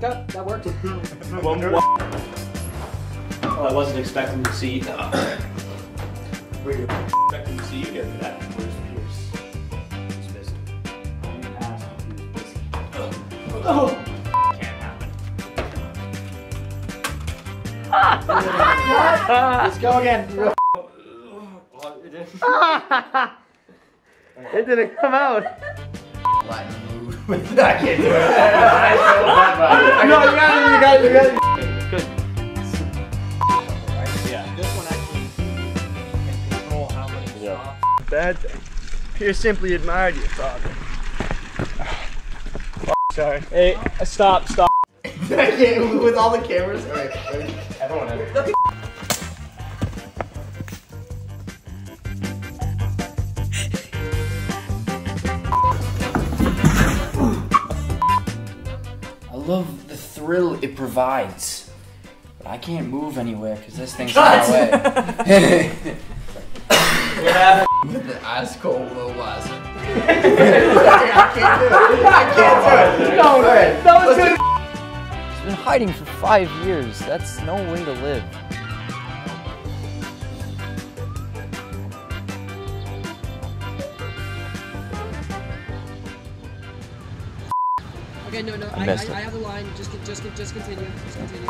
cut. That worked. One, one. Well, I wasn't expecting to see. Uh, were you expecting to see you get that? Where's Pierce? He's busy. Pass. He's busy. Oh. Can't happen. Let's go again. It didn't come out. Lightning mood. I can't do it. No, you got it, you got it, you got it. Good. Yeah. This one actually can control how many Yeah. Bad thing. Pierce simply admired your father. Sorry. Hey, stop, stop. With all the cameras. Alright, ready? Everyone has love the thrill it provides. But I can't move anywhere because this thing's in my way. With the ice cold low blast. I can't do it. I can't do it. No, Alright, That was good. He's been hiding for five years. That's no way to live. Okay, no, no. I, I, missed. I have the line. Just, just, just continue. Just continue.